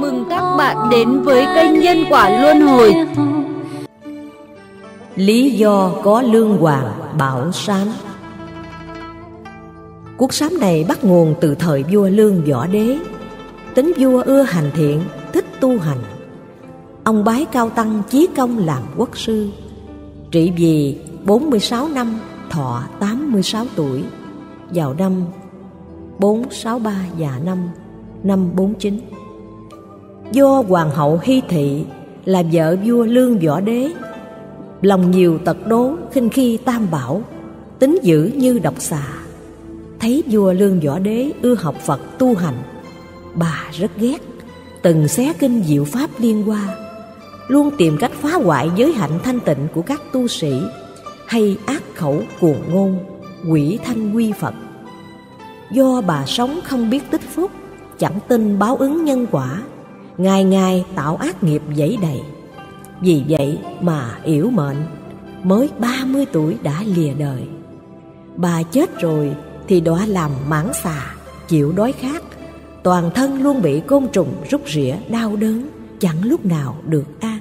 mừng các bạn đến với kênh Nhân Quả Luân Hồi. Lý do có lương hoàng bảo sám. Cuộc sám này bắt nguồn từ thời vua Lương Võ Đế. Tính vua ưa hành thiện, thích tu hành. Ông bái cao tăng chí công làm quốc sư. Trị vì 46 năm, thọ 86 tuổi. Vào năm 463 và năm 549 Do Hoàng hậu Hy Thị là vợ vua Lương Võ Đế. Lòng nhiều tật đố, khinh khi tam bảo, Tính dữ như độc xà. Thấy vua Lương Võ Đế ưa học Phật tu hành, Bà rất ghét, Từng xé kinh diệu pháp liên hoa, Luôn tìm cách phá hoại giới hạnh thanh tịnh của các tu sĩ Hay ác khẩu cuồng ngôn, Quỷ thanh quy Phật. Do bà sống không biết tích phúc, Chẳng tin báo ứng nhân quả Ngày ngày tạo ác nghiệp dẫy đầy. Vì vậy mà yểu mệnh, Mới 30 tuổi đã lìa đời. Bà chết rồi thì đọa làm mãn xà, Chịu đói khát. Toàn thân luôn bị côn trùng rút rỉa, đau đớn, Chẳng lúc nào được an.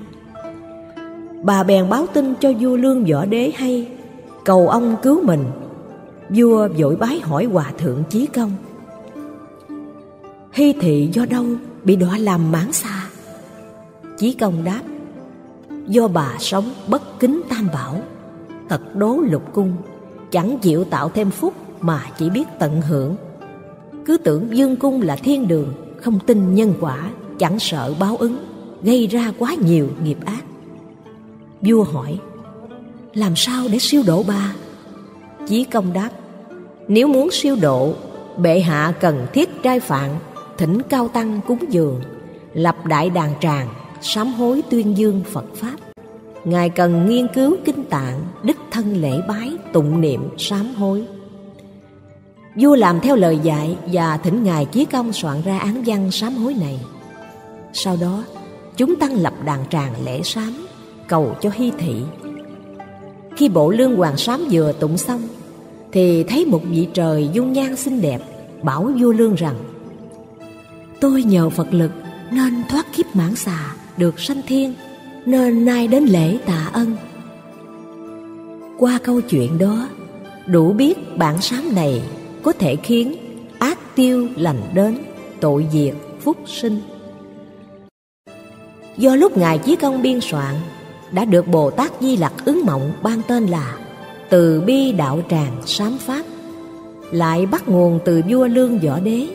Bà bèn báo tin cho vua Lương Võ Đế hay, Cầu ông cứu mình. Vua vội bái hỏi hòa thượng Chí Công. Hy thị do đâu? Bị đọa làm mãn xa. Chí Công đáp, Do bà sống bất kính tam bảo, thật đố lục cung, Chẳng chịu tạo thêm phúc mà chỉ biết tận hưởng. Cứ tưởng dương cung là thiên đường, Không tin nhân quả, Chẳng sợ báo ứng, Gây ra quá nhiều nghiệp ác. Vua hỏi, Làm sao để siêu độ bà? Chí công đáp, Nếu muốn siêu độ, Bệ hạ cần thiết trai phạn Thỉnh cao tăng cúng dường, Lập đại đàn tràng, Sám hối tuyên dương Phật Pháp. Ngài cần nghiên cứu kinh tạng, Đích thân lễ bái, Tụng niệm, sám hối. Vua làm theo lời dạy Và thỉnh Ngài Chí Công soạn ra án văn sám hối này. Sau đó, Chúng tăng lập đàn tràng lễ sám, Cầu cho hy thị. Khi bộ lương hoàng sám vừa tụng xong, Thì thấy một vị trời dung nhan xinh đẹp Bảo vua lương rằng Tôi nhờ Phật lực Nên thoát kiếp mãn xà, Được sanh thiên, Nên nay đến lễ tạ ân. Qua câu chuyện đó, Đủ biết bản sám này Có thể khiến ác tiêu lành đến Tội diệt phúc sinh. Do lúc Ngài Chí Công biên soạn, Đã được Bồ Tát Di Lặc ứng mộng ban tên là Từ bi đạo tràng sám pháp, Lại bắt nguồn từ vua Lương Võ Đế,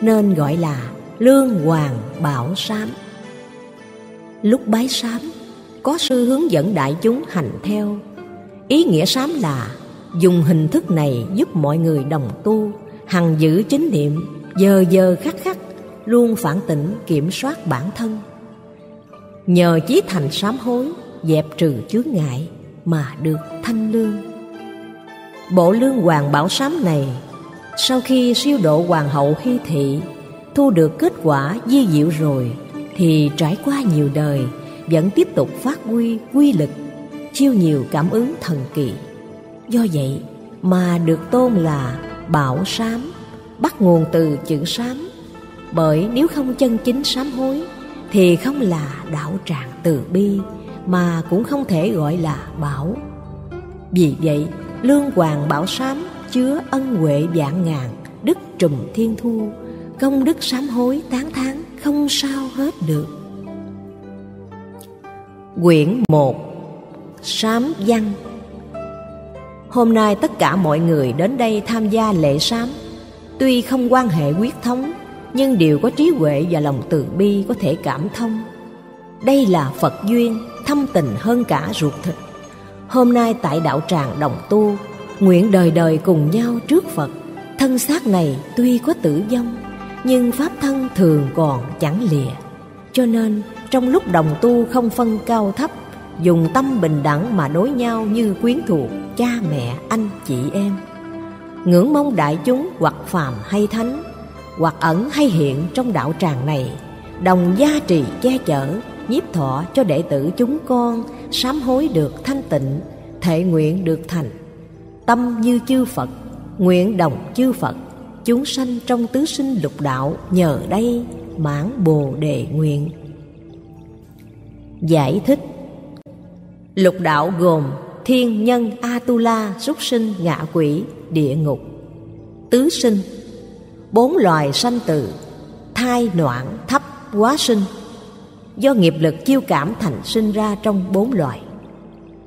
Nên gọi là Lương Hoàng Bảo Sám. Lúc bái sám, Có sư hướng dẫn đại chúng hành theo. Ý nghĩa sám là Dùng hình thức này giúp mọi người đồng tu, Hằng giữ chính niệm, Giờ giờ khắc khắc, Luôn phản tỉnh kiểm soát bản thân. Nhờ chí thành sám hối, Dẹp trừ chướng ngại Mà được thanh lương. Bộ lương hoàng bảo sám này, Sau khi siêu độ hoàng hậu hy thị Thu được kết quả di diệu rồi, Thì trải qua nhiều đời, Vẫn tiếp tục phát huy quy lực, Chiêu nhiều cảm ứng thần kỳ. Do vậy mà được tôn là bảo sám, Bắt nguồn từ chữ sám. Bởi nếu không chân chính sám hối, Thì không là đạo tràng từ bi, Mà cũng không thể gọi là bảo. Vì vậy, Lương Hoàng Bảo Sám chứa ân huệ vạn ngàn, Đức trùm thiên thu. Công đức sám hối tán thán Không sao hết được. Quyển 1 Sám văn. Hôm nay tất cả mọi người đến đây tham gia lễ sám. Tuy không quan hệ quyết thống Nhưng đều có trí huệ và lòng từ bi có thể cảm thông. Đây là Phật duyên, thâm tình hơn cả ruột thịt. Hôm nay tại đạo tràng đồng tu Nguyện đời đời cùng nhau trước Phật. Thân xác này tuy có tử vong nhưng pháp thân thường còn chẳng lìa. Cho nên trong lúc đồng tu không phân cao thấp Dùng tâm bình đẳng mà đối nhau như quyến thuộc Cha mẹ, anh, chị em. Ngưỡng mong đại chúng hoặc phàm hay thánh Hoặc ẩn hay hiện trong đạo tràng này Đồng gia trì che chở Nhiếp thọ cho đệ tử chúng con Sám hối được thanh tịnh Thệ nguyện được thành. Tâm như chư Phật Nguyện đồng chư Phật Chúng sanh trong tứ sinh lục đạo Nhờ đây mãn bồ đề nguyện. Giải thích. Lục đạo gồm thiên nhân Atula, súc sinh, ngạ quỷ, địa ngục Tứ sinh Bốn loài sanh tử Thai, noạn thấp, quá sinh. Do nghiệp lực chiêu cảm thành sinh ra trong bốn loài.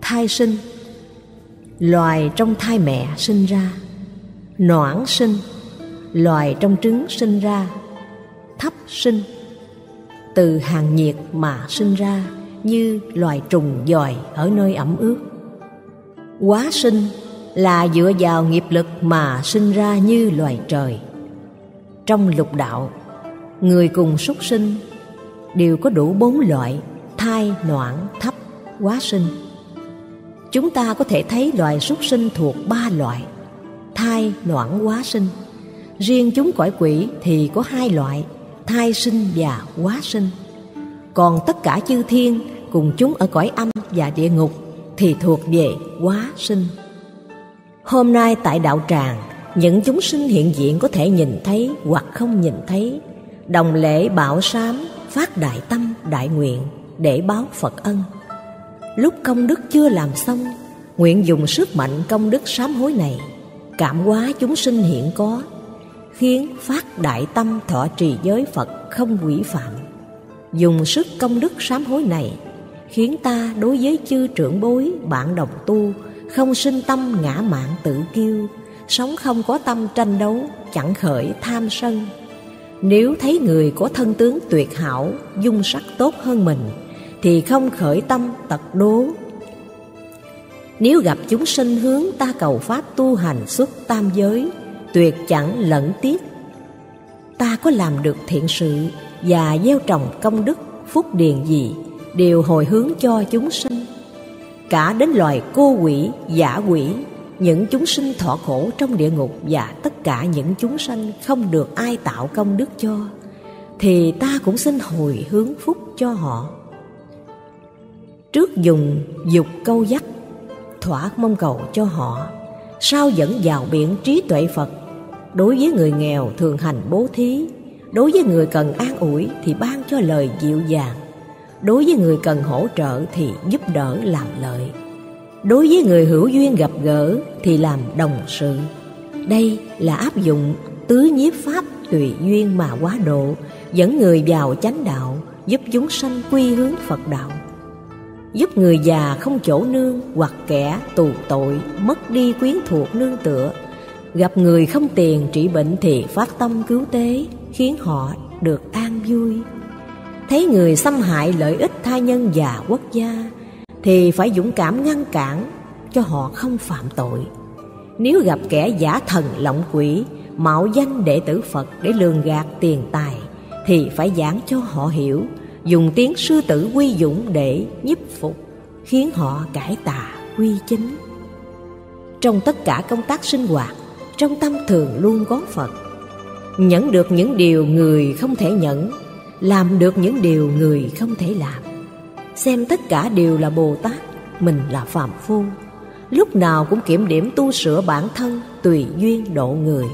Thai sinh Loài trong thai mẹ sinh ra. Noãn sinh Loài trong trứng sinh ra Thấp sinh. Từ hàng nhiệt mà sinh ra Như loài trùng dòi ở nơi ẩm ướt. Quá sinh là dựa vào nghiệp lực mà sinh ra như loài trời. Trong lục đạo Người cùng súc sinh đều có đủ bốn loại thai, noãn, thấp, quá sinh. Chúng ta có thể thấy loài súc sinh thuộc ba loại Thai, noãn, quá sinh. Riêng chúng cõi quỷ thì có hai loại, Thai sinh và quá sinh. Còn tất cả chư thiên cùng chúng ở cõi âm và địa ngục Thì thuộc về quá sinh. Hôm nay tại đạo tràng, Những chúng sinh hiện diện có thể nhìn thấy hoặc không nhìn thấy. Đồng lễ bảo sám, phát đại tâm, đại nguyện để báo Phật ân. Lúc công đức chưa làm xong, Nguyện dùng sức mạnh công đức sám hối này, Cảm hóa chúng sinh hiện có. Khiến phát đại tâm thọ trì giới Phật không quỷ phạm. Dùng sức công đức sám hối này Khiến ta đối với chư trưởng bối, bạn đồng tu, Không sinh tâm ngã mạn tự kiêu, Sống không có tâm tranh đấu, Chẳng khởi tham sân. Nếu thấy người có thân tướng tuyệt hảo, Dung sắc tốt hơn mình, Thì không khởi tâm tật đố. Nếu gặp chúng sinh hướng ta cầu pháp tu hành xuất tam giới Tuyệt chẳng lẫn tiếc. Ta có làm được thiện sự Và gieo trồng công đức phúc điền gì Đều hồi hướng cho chúng sinh Cả đến loài cô quỷ, giả quỷ Những chúng sinh thọ khổ trong địa ngục Và tất cả những chúng sanh không được ai tạo công đức cho Thì ta cũng xin hồi hướng phúc cho họ. Trước dùng dục câu dắt thỏa mong cầu cho họ sao dẫn vào biển trí tuệ Phật đối với người nghèo thường hành bố thí, đối với người cần an ủi thì ban cho lời dịu dàng. Đối với người cần hỗ trợ thì giúp đỡ làm lợi. Đối với người hữu duyên gặp gỡ thì làm đồng sự. Đây là áp dụng tứ nhiếp pháp tùy duyên mà quá độ, dẫn người vào chánh đạo, giúp chúng sanh quy hướng phật đạo. Giúp người già không chỗ nương hoặc kẻ tù tội, mất đi quyến thuộc nương tựa gặp người không tiền trị bệnh thì phát tâm cứu tế, khiến họ được an vui. Thấy người xâm hại lợi ích tha nhân và quốc gia, thì phải dũng cảm ngăn cản cho họ không phạm tội. Nếu gặp kẻ giả thần lộng quỷ, mạo danh đệ tử phật để lường gạt tiền tài, thì phải giảng cho họ hiểu, dùng tiếng sư tử quy dũng để nhiếp phục, khiến họ cải tà quy chính. Trong tất cả công tác sinh hoạt trong tâm thường luôn có phật. Nhẫn được những điều người không thể nhẫn, làm được những điều người không thể làm. Xem tất cả đều là bồ tát, mình là phạm phu. Lúc nào cũng kiểm điểm tu sửa bản thân tùy duyên độ người.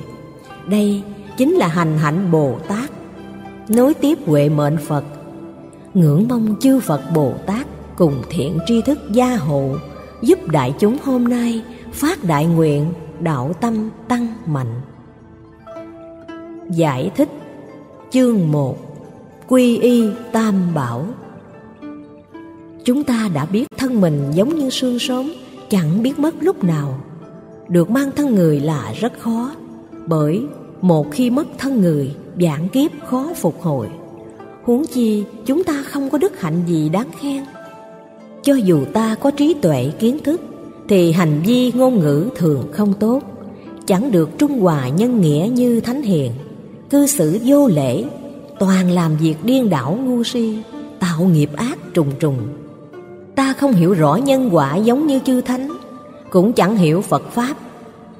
Đây chính là hành hạnh bồ tát. Nối tiếp huệ mệnh phật, ngưỡng mong chư phật bồ tát cùng thiện tri thức gia hộ, giúp đại chúng hôm nay phát đại nguyện đạo tâm tăng mạnh. Giải thích chương 1 quy y tam bảo. Chúng ta đã biết thân mình giống như xương sớm, chẳng biết mất lúc nào. Được mang thân người là rất khó, bởi một khi mất thân người, vạn kiếp khó phục hồi. Huống chi chúng ta không có đức hạnh gì đáng khen. Cho dù ta có trí tuệ kiến thức thì hành vi ngôn ngữ thường không tốt, chẳng được trung hòa nhân nghĩa như thánh hiền. Cư xử vô lễ, toàn làm việc điên đảo ngu si, tạo nghiệp ác trùng trùng. Ta không hiểu rõ nhân quả giống như chư thánh, cũng chẳng hiểu phật pháp.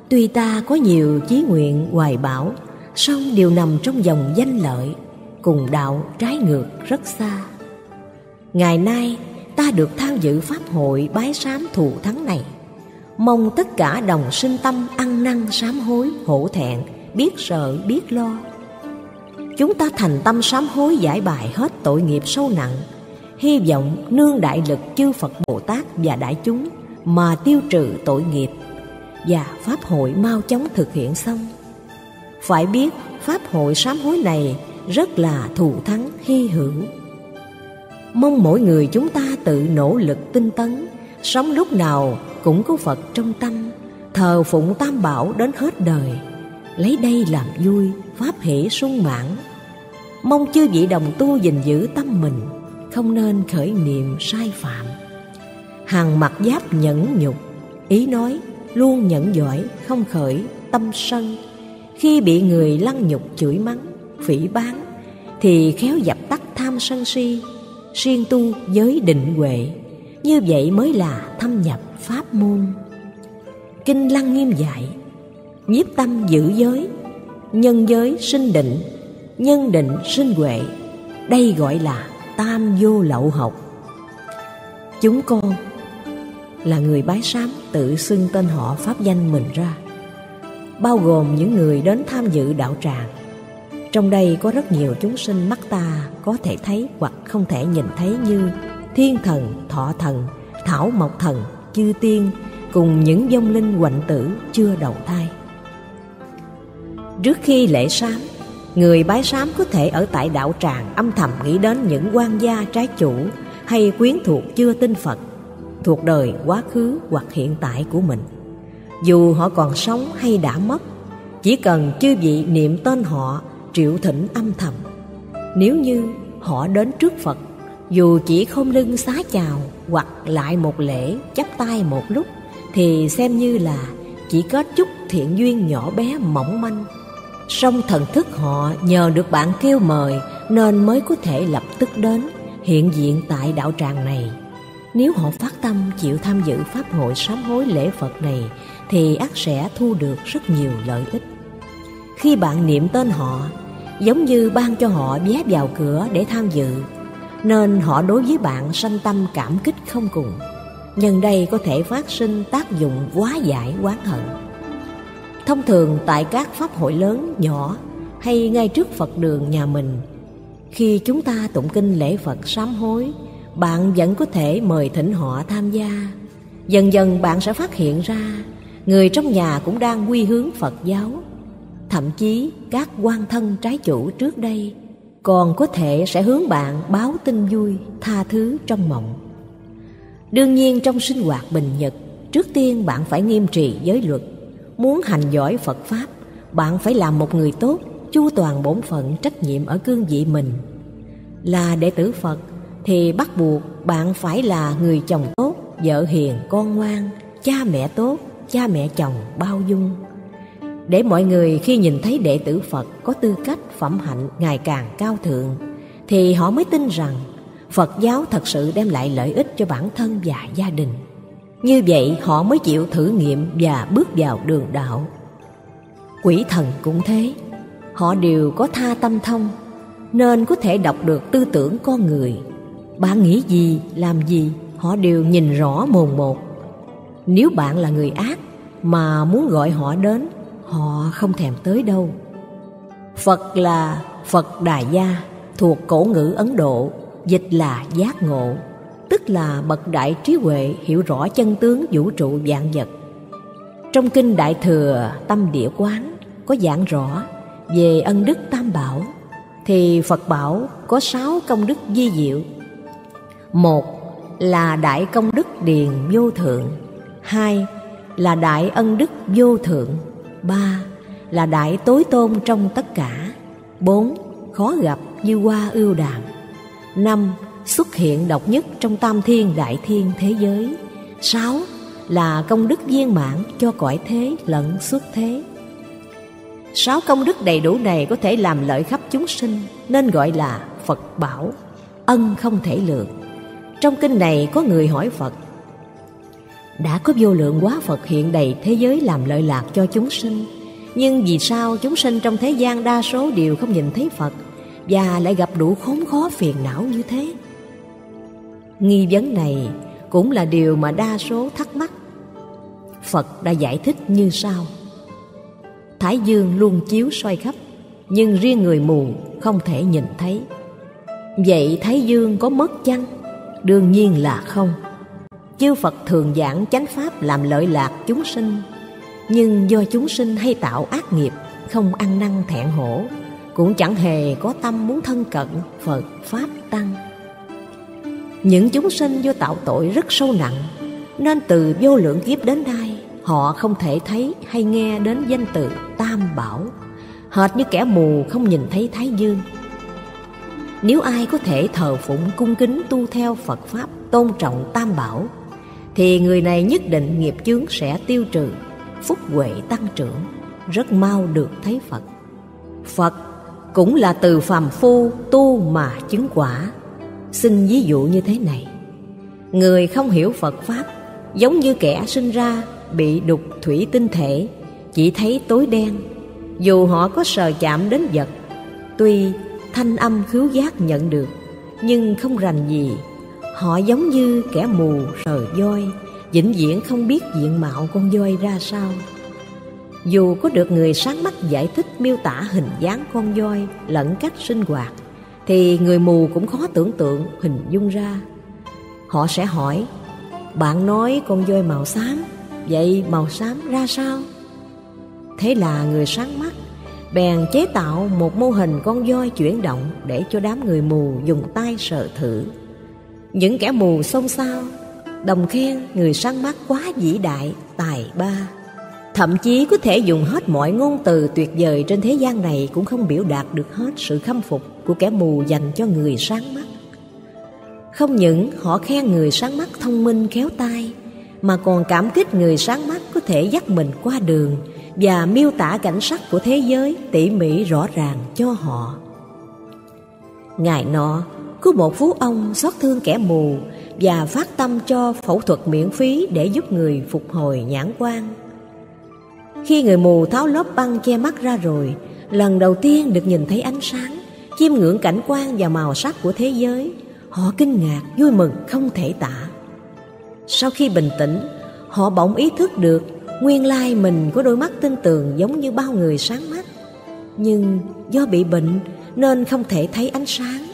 Tuy ta có nhiều chí nguyện hoài bão song đều nằm trong dòng danh lợi, cùng đạo trái ngược rất xa. Ngày nay, ta được tham dự pháp hội bái sám thù thắng này mong tất cả đồng sinh tâm ăn năn sám hối hổ thẹn biết sợ biết lo chúng ta thành tâm sám hối giải bài hết tội nghiệp sâu nặng hy vọng nương đại lực chư Phật Bồ Tát và đại chúng mà tiêu trừ tội nghiệp và pháp hội mau chóng thực hiện xong. Phải biết pháp hội sám hối này rất là thù thắng hy hữu. Mong mỗi người chúng ta tự nỗ lực tinh tấn, sống lúc nào cũng có Phật trong tâm, thờ phụng tam bảo đến hết đời, lấy đây làm vui, pháp hỷ sung mãn. Mong chư vị đồng tu gìn giữ tâm mình, không nên khởi niệm sai phạm. Hàng mặt giáp nhẫn nhục, ý nói luôn nhẫn giỏi, không khởi tâm sân. Khi bị người lăng nhục chửi mắng, phỉ báng thì khéo dập tắt tham sân si, siêng tu giới định huệ. Như vậy mới là thâm nhập pháp môn. Kinh Lăng nghiêm dạy, nhiếp tâm giữ giới, nhân giới sinh định, nhân định sinh huệ. Đây gọi là tam vô lậu học. Chúng con là người bái sám tự xưng tên họ pháp danh mình ra bao gồm những người đến tham dự đạo tràng trong đây có rất nhiều chúng sinh mắt ta có thể thấy hoặc không thể nhìn thấy như thiên thần, thọ thần, thảo mộc thần, chư tiên cùng những vong linh hoạnh tử chưa đầu thai. Trước khi lễ sám, người bái sám có thể ở tại đạo tràng âm thầm nghĩ đến những quan gia trái chủ hay quyến thuộc chưa tin Phật thuộc đời quá khứ hoặc hiện tại của mình. Dù họ còn sống hay đã mất, chỉ cần chư vị niệm tên họ triệu thỉnh âm thầm. Nếu như họ đến trước Phật, dù chỉ không lưng xá chào hoặc lại một lễ chắp tay một lúc, thì xem như là chỉ có chút thiện duyên nhỏ bé mỏng manh. Song thần thức họ nhờ được bạn kêu mời nên mới có thể lập tức đến hiện diện tại đạo tràng này nếu họ phát tâm chịu tham dự pháp hội sám hối lễ Phật này thì ắt sẽ thu được rất nhiều lợi ích. Khi bạn niệm tên họ, giống như ban cho họ vé vào cửa để tham dự, nên họ đối với bạn sanh tâm cảm kích không cùng. Nhân đây có thể phát sinh tác dụng quá giải quán hận. Thông thường tại các pháp hội lớn, nhỏ hay ngay trước Phật đường nhà mình, khi chúng ta tụng kinh lễ Phật sám hối bạn vẫn có thể mời thỉnh họ tham gia. Dần dần bạn sẽ phát hiện ra người trong nhà cũng đang quy hướng Phật giáo. Thậm chí các quan thân trái chủ trước đây còn có thể sẽ hướng bạn báo tin vui, tha thứ trong mộng. Đương nhiên trong sinh hoạt bình nhật, trước tiên bạn phải nghiêm trì giới luật. Muốn hành giỏi Phật Pháp, bạn phải làm một người tốt, chu toàn bổn phận trách nhiệm ở cương vị mình. Là đệ tử Phật, thì bắt buộc bạn phải là người chồng tốt, vợ hiền, con ngoan, cha mẹ tốt, cha mẹ chồng bao dung. Để mọi người khi nhìn thấy đệ tử Phật có tư cách phẩm hạnh ngày càng cao thượng, thì họ mới tin rằng Phật giáo thật sự đem lại lợi ích cho bản thân và gia đình. Như vậy họ mới chịu thử nghiệm và bước vào đường đạo. Quỷ thần cũng thế, họ đều có tha tâm thông, nên có thể đọc được tư tưởng con người bạn nghĩ gì, làm gì, họ đều nhìn rõ mồn một. Nếu bạn là người ác mà muốn gọi họ đến, họ không thèm tới đâu. Phật là Phật Đà Gia, thuộc cổ ngữ Ấn Độ, dịch là giác ngộ, tức là bậc đại trí huệ hiểu rõ chân tướng vũ trụ vạn vật. Trong kinh Đại Thừa Tâm Địa Quán có giảng rõ về ân đức tam bảo, thì Phật bảo có sáu công đức di diệu một là đại công đức điền vô thượng hai là đại ân đức vô thượng ba là đại tối tôn trong tất cả. Bốn, khó gặp như hoa ưu đàm năm, xuất hiện độc nhất trong tam thiên đại thiên thế giới. Sáu là công đức viên mãn cho cõi thế lẫn xuất thế. Sáu công đức đầy đủ này có thể làm lợi khắp chúng sinh, nên gọi là phật bảo. Ân không thể lượng trong kinh này có người hỏi Phật đã có vô lượng quá Phật hiện đầy thế giới làm lợi lạc cho chúng sinh Nhưng vì sao chúng sinh trong thế gian đa số đều không nhìn thấy Phật Và lại gặp đủ khốn khó phiền não như thế Nghi vấn này cũng là điều mà đa số thắc mắc Phật đã giải thích như sau Thái dương luôn chiếu soi khắp, Nhưng riêng người mù không thể nhìn thấy. Vậy Thái Dương có mất chăng? Đương nhiên là không. Chư Phật thường giảng chánh pháp làm lợi lạc chúng sinh, nhưng do chúng sinh hay tạo ác nghiệp, không ăn năn thẹn hổ, cũng chẳng hề có tâm muốn thân cận Phật Pháp Tăng. Những chúng sinh do tạo tội rất sâu nặng, nên từ vô lượng kiếp đến nay, họ không thể thấy hay nghe đến danh từ Tam Bảo, hệt như kẻ mù không nhìn thấy Thái Dương. Nếu ai có thể thờ phụng cung kính tu theo Phật Pháp tôn trọng Tam Bảo, thì người này nhất định nghiệp chướng sẽ tiêu trừ, phúc huệ tăng trưởng, rất mau được thấy Phật. Phật cũng là từ phàm phu tu mà chứng quả. Xin ví dụ như thế này. Người không hiểu Phật Pháp giống như kẻ sinh ra bị đục thủy tinh thể, chỉ thấy tối đen. Dù họ có sờ chạm đến vật, tuy thanh âm khứu giác nhận được, nhưng không rành gì. Họ giống như kẻ mù sờ voi, vĩnh viễn không biết diện mạo con voi ra sao. Dù có được người sáng mắt giải thích miêu tả hình dáng con voi lẫn cách sinh hoạt, thì người mù cũng khó tưởng tượng hình dung ra. Họ sẽ hỏi, bạn nói con voi màu xám, vậy màu xám ra sao? Thế là người sáng mắt bèn chế tạo một mô hình con voi chuyển động để cho đám người mù dùng tay sờ thử. Những kẻ mù xôn xao, đồng khen người sáng mắt quá vĩ đại, tài ba. Thậm chí có thể dùng hết mọi ngôn từ tuyệt vời trên thế gian này cũng không biểu đạt được hết sự khâm phục của kẻ mù dành cho người sáng mắt. Không những họ khen người sáng mắt thông minh khéo tay, mà còn cảm kích người sáng mắt có thể dắt mình qua đường và miêu tả cảnh sắc của thế giới tỉ mỉ rõ ràng cho họ. Ngày nọ, cứ một phú ông xót thương kẻ mù và phát tâm cho phẫu thuật miễn phí để giúp người phục hồi nhãn quan. Khi người mù tháo lớp băng che mắt ra rồi, lần đầu tiên được nhìn thấy ánh sáng, chiêm ngưỡng cảnh quan và màu sắc của thế giới, họ kinh ngạc, vui mừng không thể tả. Sau khi bình tĩnh, họ bỗng ý thức được nguyên lai mình có đôi mắt tinh tường giống như bao người sáng mắt. Nhưng do bị bệnh nên không thể thấy ánh sáng.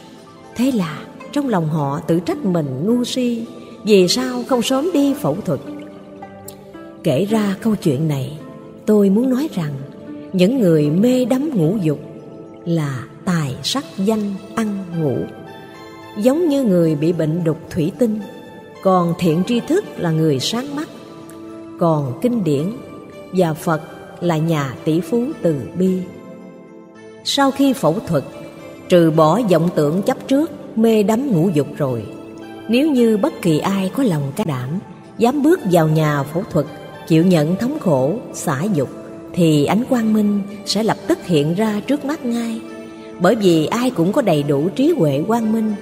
Thế là trong lòng họ tự trách mình ngu si, vì sao không sớm đi phẫu thuật. Kể ra câu chuyện này, Tôi muốn nói rằng những người mê đắm ngũ dục là tài sắc danh ăn ngủ giống như người bị bệnh đục thủy tinh còn thiện tri thức là người sáng mắt còn kinh điển và phật là nhà tỷ phú từ bi sau khi phẫu thuật trừ bỏ vọng tưởng chấp trước mê đắm ngũ dục rồi nếu như bất kỳ ai có lòng can đảm dám bước vào nhà phẫu thuật chịu nhận thống khổ, xả dục thì ánh quang minh sẽ lập tức hiện ra trước mắt ngay. Bởi vì ai cũng có đầy đủ trí huệ quang minh,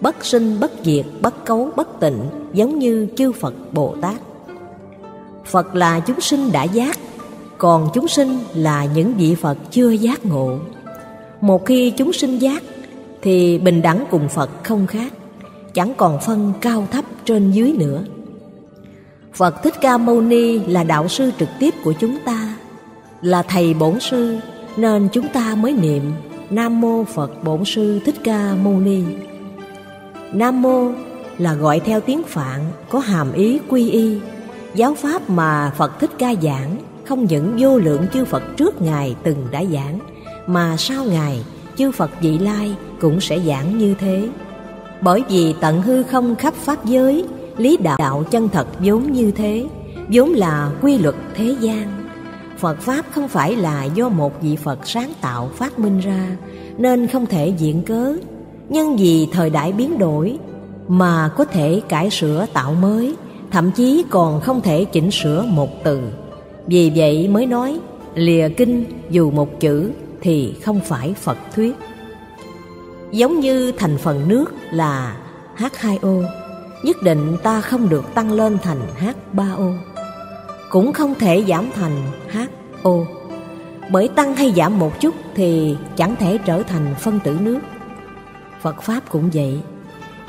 bất sinh bất diệt, bất cấu bất tịnh, giống như chư Phật Bồ Tát. Phật là chúng sinh đã giác, còn chúng sinh là những vị Phật chưa giác ngộ. Một khi chúng sinh giác thì bình đẳng cùng Phật không khác, chẳng còn phân cao thấp trên dưới nữa. Phật Thích Ca Mâu Ni là đạo sư trực tiếp của chúng ta, là thầy bổn sư nên chúng ta mới niệm Nam Mô Phật Bổn Sư Thích Ca Mâu Ni. Nam Mô là gọi theo tiếng Phạn có hàm ý quy y, giáo pháp mà Phật Thích Ca giảng không những vô lượng chư Phật trước Ngài từng đã giảng, mà sau Ngài chư Phật vị lai cũng sẽ giảng như thế. Bởi vì tận hư không khắp Pháp giới lý đạo, đạo chân thật vốn như thế vốn là quy luật thế gian. Phật pháp không phải là do một vị phật sáng tạo phát minh ra nên không thể diện cớ. Nhưng vì thời đại biến đổi mà có thể cải sửa tạo mới thậm chí còn không thể chỉnh sửa một từ. Vì vậy mới nói lìa kinh dù một chữ thì không phải phật thuyết. Giống như thành phần nước là H2O nhất định ta không được tăng lên thành H3O cũng không thể giảm thành HO bởi tăng hay giảm một chút thì chẳng thể trở thành phân tử nước. Phật Pháp cũng vậy,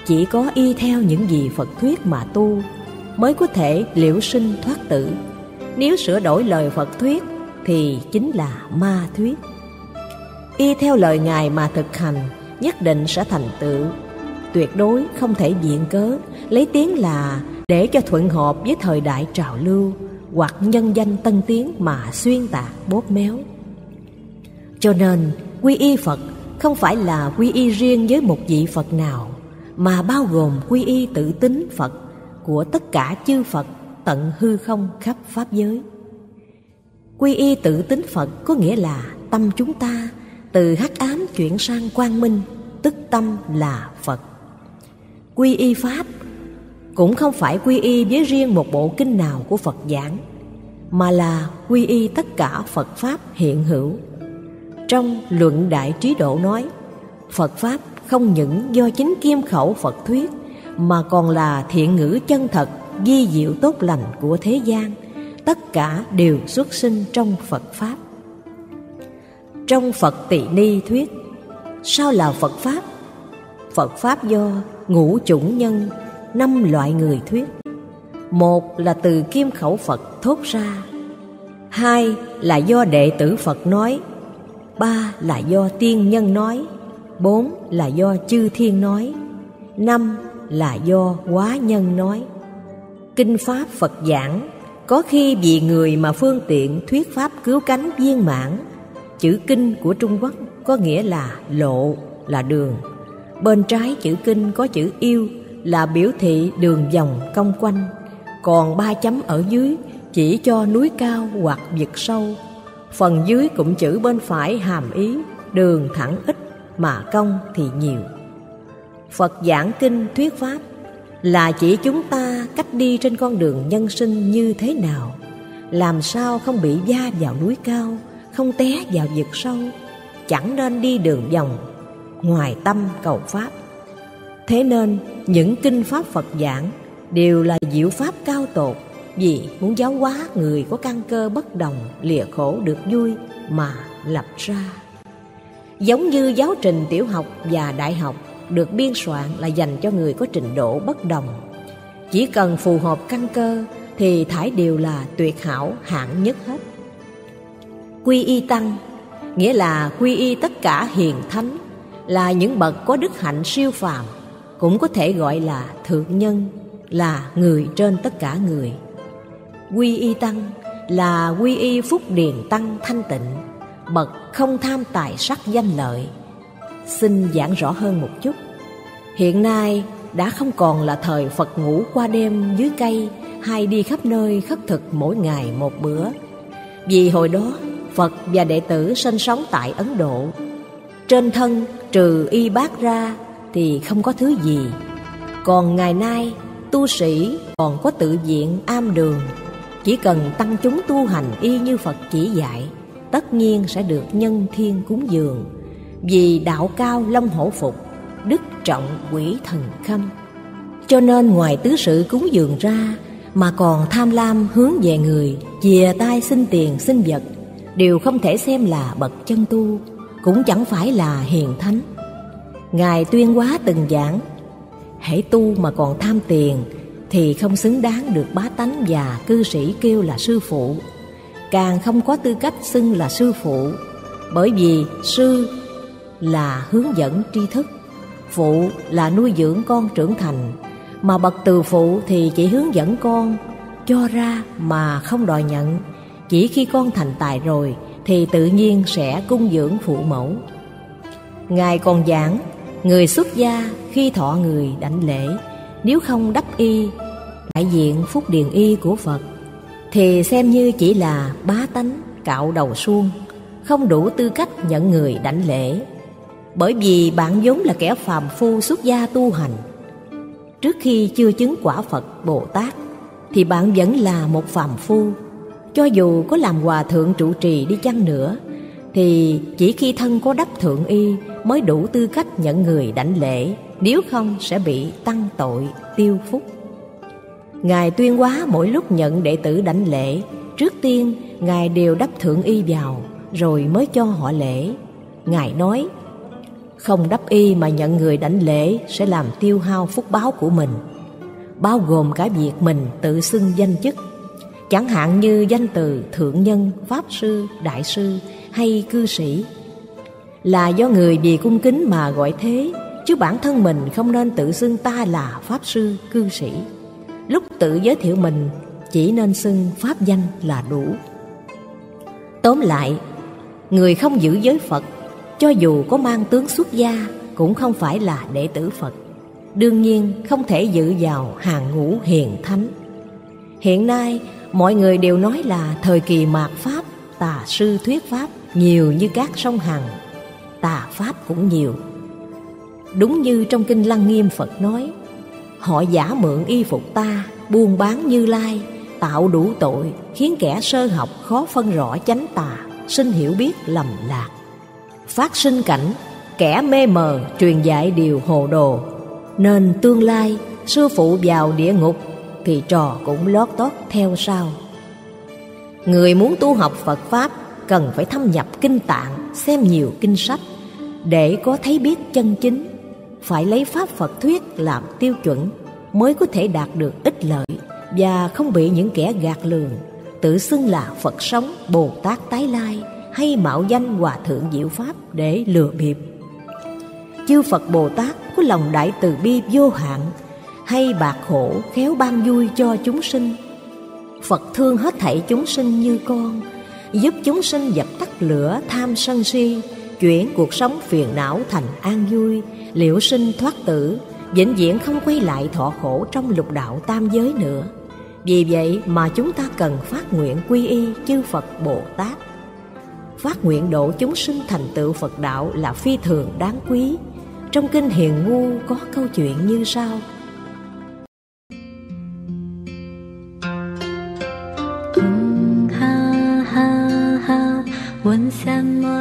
chỉ có y theo những gì Phật thuyết mà tu mới có thể liễu sinh thoát tử. Nếu sửa đổi lời Phật thuyết thì chính là ma thuyết. Y theo lời Ngài mà thực hành, Nhất định sẽ thành tựu. Tuyệt đối không thể diện cớ, Lấy tiếng là để cho thuận hợp với thời đại trào lưu Hoặc nhân danh tân tiến mà xuyên tạc, bóp méo. Cho nên, quy y Phật không phải là quy y riêng với một vị Phật nào, Mà bao gồm quy y tự tính Phật Của tất cả chư Phật tận hư không khắp Pháp giới. Quy y tự tính Phật có nghĩa là tâm chúng ta từ hắc ám chuyển sang quang minh, tức tâm là Phật. Quy y Pháp cũng không phải quy y với riêng một bộ kinh nào của Phật giảng, mà là quy y tất cả Phật Pháp hiện hữu. Trong luận Đại Trí Độ nói, Phật Pháp không những do chính kim khẩu Phật thuyết, mà còn là thiện ngữ chân thật, di diệu tốt lành của thế gian – tất cả đều xuất sinh trong Phật Pháp. Trong Phật Tỳ Ni thuyết, sao là Phật Pháp? Phật Pháp do ngũ chủng nhân, năm loại người thuyết. Một là từ kim khẩu Phật thốt ra, hai là do đệ tử Phật nói, ba là do tiên nhân nói, bốn là do chư thiên nói, năm là do quá nhân nói. Kinh Pháp Phật giảng có khi vì người mà phương tiện thuyết pháp cứu cánh viên mãn Chữ kinh của Trung Quốc có nghĩa là lộ, là đường. Bên trái chữ kinh có chữ yêu là biểu thị đường vòng cong quanh. Còn ba chấm ở dưới chỉ cho núi cao hoặc vực sâu. Phần dưới cũng chữ bên phải hàm ý đường thẳng ít mà cong thì nhiều. Phật giảng kinh thuyết pháp là chỉ chúng ta cách đi trên con đường nhân sinh như thế nào làm sao không bị va vào núi cao không té vào vực sâu, chẳng nên đi đường vòng, ngoài tâm cầu pháp thế nên, những kinh pháp phật giảng đều là diệu pháp cao tột, vì muốn giáo hóa người có căn cơ bất đồng, lìa khổ được vui mà lập ra giống như giáo trình tiểu học và đại học được biên soạn là dành cho người có trình độ bất đồng. Chỉ cần phù hợp căn cơ thì thải đều là tuyệt hảo, hạng nhất hết. Quy y tăng, nghĩa là quy y tất cả hiền thánh, là những bậc có đức hạnh siêu phàm, cũng có thể gọi là thượng nhân, là người trên tất cả người. Quy y tăng là quy y phúc điền tăng thanh tịnh, bậc không tham tài sắc danh lợi. Xin giảng rõ hơn một chút. Hiện nay đã không còn là thời Phật ngủ qua đêm dưới cây Hay đi khắp nơi khất thực mỗi ngày một bữa. Vì hồi đó Phật và đệ tử sinh sống tại Ấn Độ. Trên thân, trừ y bát ra, thì không có thứ gì. Còn ngày nay, tu sĩ còn có tự diện am đường. Chỉ cần tăng chúng tu hành y như Phật chỉ dạy, Tất nhiên sẽ được nhân thiên cúng dường. Vì đạo cao long hổ phục, đức trọng quỷ thần khâm. Cho nên ngoài tứ sự cúng dường ra, mà còn tham lam hướng về người, chìa tay xin tiền, xin vật đều không thể xem là bậc chân tu, cũng chẳng phải là hiền thánh. Ngài tuyên hóa từng giảng, hãy tu mà còn tham tiền thì không xứng đáng được bá tánh và cư sĩ kêu là sư phụ. Càng không có tư cách xưng là sư phụ, bởi vì sư là hướng dẫn tri thức, phụ là nuôi dưỡng con trưởng thành. Mà bậc từ phụ thì chỉ hướng dẫn con cho ra mà không đòi nhận chỉ khi con thành tài rồi, thì tự nhiên sẽ cung dưỡng phụ mẫu. Ngài còn giảng, người xuất gia khi thọ người đảnh lễ, nếu không đắp y, đại diện phúc điền y của phật, thì xem như chỉ là bá tánh, cạo đầu suông, không đủ tư cách nhận người đảnh lễ. Bởi vì bạn vốn là kẻ phàm phu xuất gia tu hành. Trước khi chưa chứng quả Phật Bồ Tát, Thì bạn vẫn là một phàm phu. Cho dù có làm hòa thượng trụ trì đi chăng nữa, Thì chỉ khi thân có đắp thượng y Mới đủ tư cách nhận người đảnh lễ, Nếu không sẽ bị tăng tội tiêu phúc. Ngài tuyên hóa mỗi lúc nhận đệ tử đảnh lễ, Trước tiên Ngài đều đắp thượng y vào, Rồi mới cho họ lễ. Ngài nói, không đắp y mà nhận người đảnh lễ sẽ làm tiêu hao phúc báo của mình, bao gồm cả việc mình tự xưng danh chức chẳng hạn như danh từ thượng nhân, pháp sư, đại sư hay cư sĩ. Là do người vì cung kính mà gọi thế, chứ bản thân mình không nên tự xưng ta là pháp sư, cư sĩ. Lúc tự giới thiệu mình, chỉ nên xưng pháp danh là đủ. Tóm lại, người không giữ giới phật, cho dù có mang tướng xuất gia, cũng không phải là đệ tử phật. Đương nhiên, không thể dự vào hàng ngũ hiền thánh. Hiện nay mọi người đều nói là thời kỳ mạt pháp, tà sư thuyết pháp nhiều như các sông hằng, tà pháp cũng nhiều. Đúng như trong kinh lăng nghiêm phật nói, họ giả mượn y phục ta, buôn bán như lai, tạo đủ tội, khiến kẻ sơ học khó phân rõ chánh tà sinh hiểu biết lầm lạc. Phát sinh cảnh, kẻ mê mờ truyền dạy điều hồ đồ, nên tương lai sư phụ vào địa ngục thì trò cũng lót tót theo sau. Người muốn tu học phật pháp cần phải thâm nhập kinh tạng, xem nhiều kinh sách để có thấy biết chân chính, phải lấy pháp phật thuyết làm tiêu chuẩn mới có thể đạt được ích lợi và không bị những kẻ gạt lường, tự xưng là phật sống, bồ tát tái lai hay mạo danh hòa thượng diệu pháp để lừa bịp. Chư phật bồ tát có lòng đại từ bi vô hạn hay bạc khổ khéo ban vui cho chúng sinh. Phật thương hết thảy chúng sinh như con, giúp chúng sinh dập tắt lửa tham sân si, chuyển cuộc sống phiền não thành an vui, liễu sinh thoát tử, vĩnh viễn không quay lại thọ khổ trong lục đạo tam giới nữa. Vì vậy mà chúng ta cần phát nguyện quy y chư phật bồ tát. Phát nguyện độ chúng sinh thành tựu phật đạo là phi thường đáng quý. Trong kinh hiền ngu có câu chuyện như sau.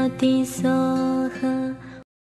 Pati Sa